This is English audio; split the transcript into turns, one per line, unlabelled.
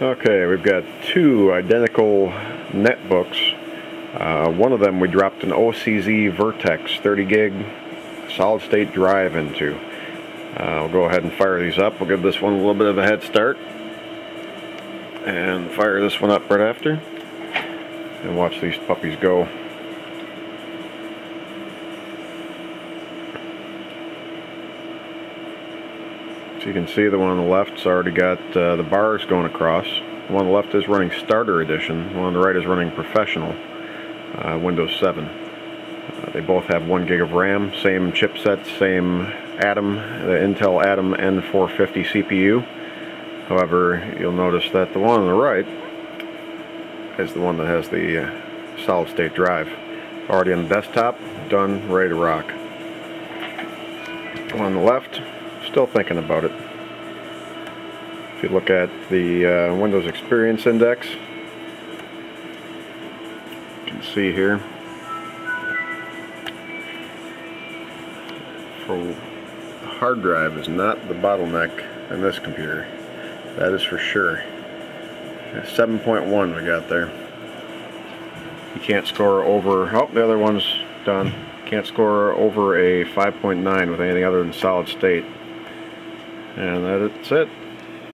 Okay, we've got two identical netbooks. Uh, one of them we dropped an OCZ Vertex 30 gig solid state drive into. Uh, I'll go ahead and fire these up. We'll give this one a little bit of a head start. And fire this one up right after. And watch these puppies go. So you can see the one on the left's already got uh, the bars going across. The one on the left is running Starter Edition. The one on the right is running Professional, uh, Windows 7. Uh, they both have 1 gig of RAM, same chipset, same Atom, the Intel Atom N450 CPU. However, you'll notice that the one on the right is the one that has the uh, solid state drive. Already on the desktop, done, ready to rock. The one on the left, still thinking about it. If you look at the uh, Windows Experience Index, you can see here, for hard drive is not the bottleneck in this computer. That is for sure. 7.1 we got there. You can't score over, oh, the other one's done. Can't score over a 5.9 with anything other than solid state. And that's it.